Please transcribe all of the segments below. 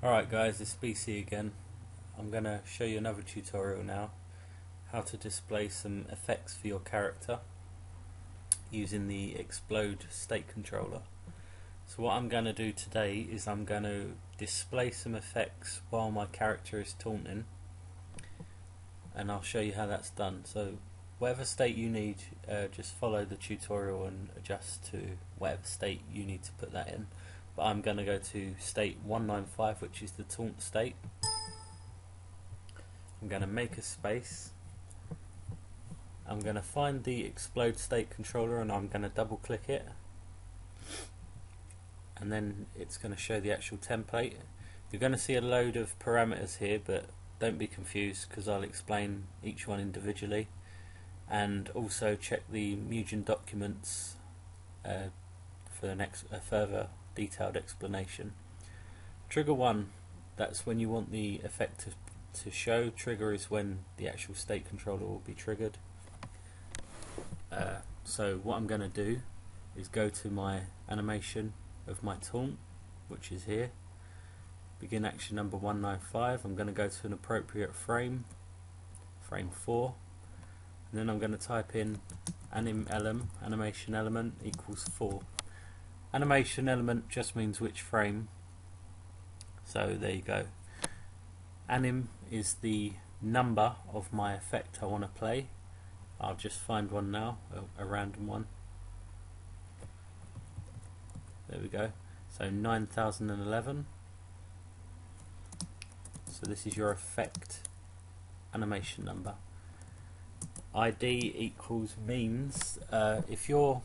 Alright guys, it's BC again. I'm going to show you another tutorial now how to display some effects for your character using the Explod state controller. So what I'm going to do today is I'm going to display some effects while my character is taunting and I'll show you how that's done. So whatever state you need, uh, just follow the tutorial and adjust to whatever state you need to put that in but I'm going to go to state 195 which is the taunt state. I'm going to make a space. I'm going to find the explod state controller and I'm going to double click it. And then it's going to show the actual template. You're going to see a load of parameters here but don't be confused because I'll explain each one individually. And also check the Mugen documents uh, for the next uh, further detailed explanation. Trigger 1, that's when you want the effect to, to show. Trigger is when the actual state controller will be triggered. Uh, so what I'm going to do is go to my animation of my taunt, which is here. Begin action number 195. I'm going to go to an appropriate frame, frame 4. And then I'm going to type in anim elem, animation element equals 4. Animation element just means which frame. So there you go. Anim is the number of my effect I want to play. I'll just find one now, a, a random one. There we go. So 9011. So this is your effect animation number. ID equals means uh, if your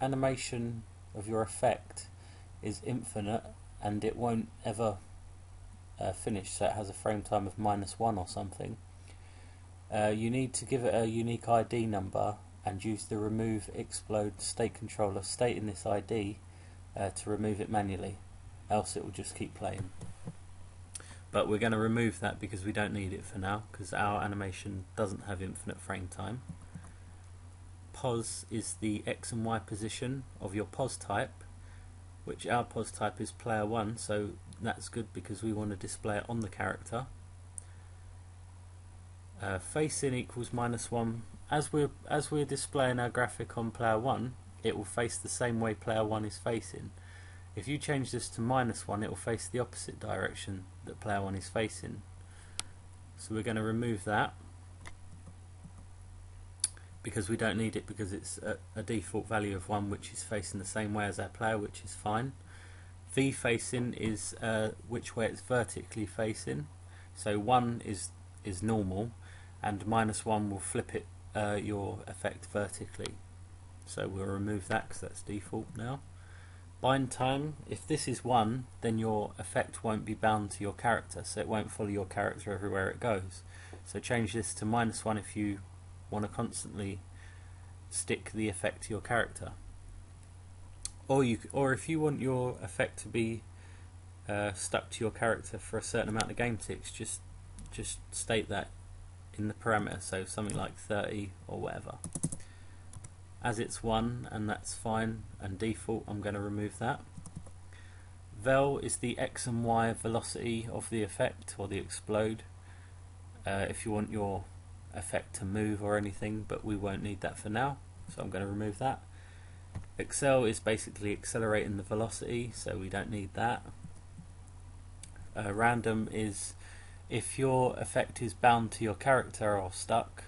animation of your effect is infinite and it won't ever uh, finish, so it has a frame time of minus one or something, uh, you need to give it a unique ID number and use the remove explode state controller state in this ID uh, to remove it manually, else it will just keep playing. But we're going to remove that because we don't need it for now, because our animation doesn't have infinite frame time pos is the x and y position of your pos type which our pos type is player 1 so that's good because we want to display it on the character. Uh, facing equals minus 1 as we're as we're displaying our graphic on player 1 it will face the same way player 1 is facing. If you change this to minus 1 it will face the opposite direction that player 1 is facing. So we're going to remove that because we don't need it because it's a, a, default value of 1 which is facing the same way as our player which is fine. V facing is uh, which way it's vertically facing so 1 is is normal and minus 1 will flip it uh, your effect vertically so we'll remove that because that's default now. Bind time, if this is 1 then your effect won't be bound to your character so it won't follow your character everywhere it goes. So change this to minus 1 if you want to constantly stick the effect to your character. Or you, or if you want your effect to be uh, stuck to your character for a certain amount of game ticks, just just state that in the parameter, so something like 30 or whatever. As it's 1, and that's fine, and default, I'm going to remove that. Vel is the x and y velocity of the effect, or the explode. Uh, if you want your effect to move or anything, but we won't need that for now, so I'm going to remove that. Accel is basically accelerating the velocity, so we don't need that. Uh, random is if your effect is bound to your character or stuck,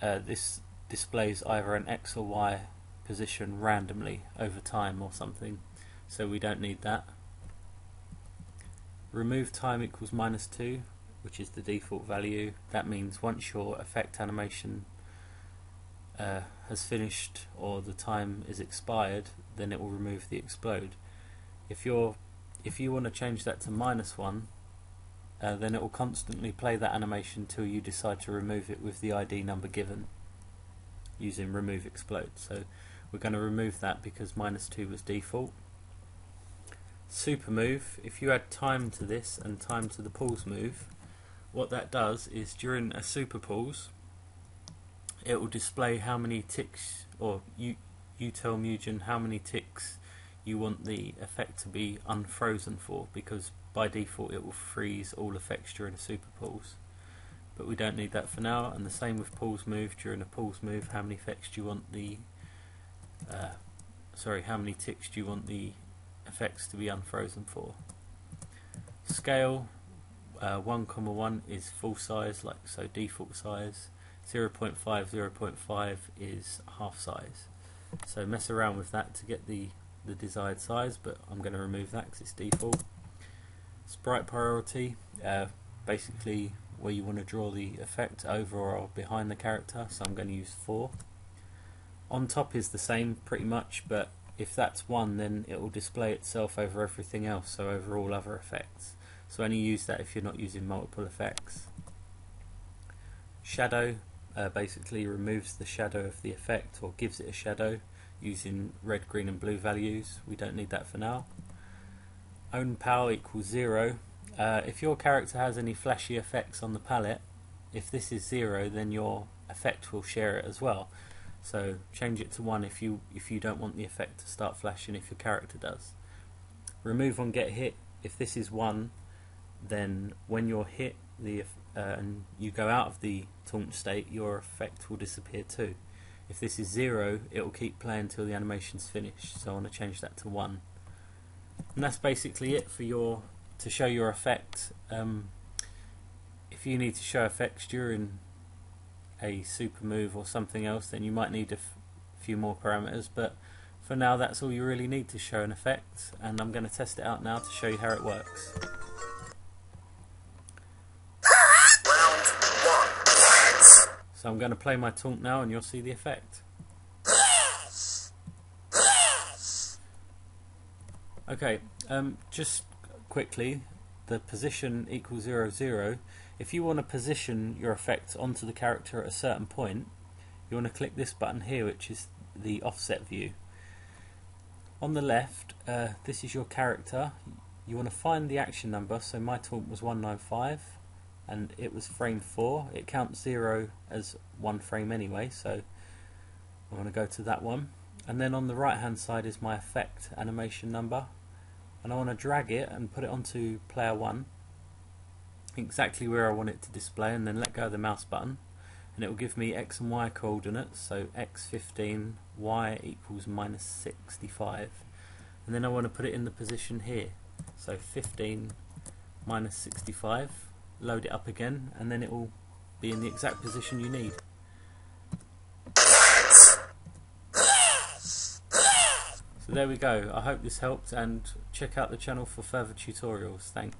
uh, this displays either an X or Y position randomly over time or something, so we don't need that. Remove time equals minus 2, which is the default value. That means once your effect animation uh, has finished or the time is expired, then it will remove the explode. If you're if you want to change that to minus one, uh, then it will constantly play that animation until you decide to remove it with the ID number given using remove explode. So we're going to remove that because minus 2 was default. Super move, if you add time to this and time to the pause move, what that does is during a super pause it will display how many ticks or you you tell Mugen how many ticks you want the effect to be unfrozen for because by default it will freeze all effects during a super pause but we don't need that for now and the same with pause move. During a pause move how many effects do you want the uh, sorry how many ticks do you want the effects to be unfrozen for? Scale uh, 1 comma 1 is full size like so default size. 0.5 0.5 is half size. So mess around with that to get the the desired size but I'm going to remove that because it's default. Sprite priority uh, basically where you want to draw the effect over or behind the character so I'm going to use 4 on top is the same pretty much but if that's 1 then it will display itself over everything else so over all other effects so only use that if you're not using multiple effects shadow uh, basically removes the shadow of the effect or gives it a shadow using red, green and blue values. We don't need that for now. Own power equals zero. Uh, if your character has any flashy effects on the palette, if this is zero then your effect will share it as well. So change it to one if you if you don't want the effect to start flashing if your character does. Remove on get hit. If this is one, then when you're hit the uh, and you go out of the taunt state, your effect will disappear too. If this is 0, it will keep playing until the animation's finished, so I want to change that to 1. And that's basically it for your to show your effect. Um, if you need to show effects during a super move or something else, then you might need a few more parameters, but for now that's all you really need to show an effect, and I'm going to test it out now to show you how it works. So I'm going to play my taunt now and you'll see the effect. Okay, um, just quickly, the position equals 0, 0. If you want to position your effect onto the character at a certain point, you want to click this button here, which is the offset view. On the left, uh, this is your character. You want to find the action number, so my taunt was 195 and it was frame 4 it counts 0 as one frame anyway so I'm going to go to that one. And then on the right hand side is my effect animation number and I want to drag it and put it onto player 1 exactly where I want it to display and then let go of the mouse button and it will give me x and y coordinates so x15 y equals minus 65 and then I want to put it in the position here so 15 minus 65 load it up again, and then it will be in the exact position you need. So there we go. I hope this helped and check out the channel for further tutorials. Thanks.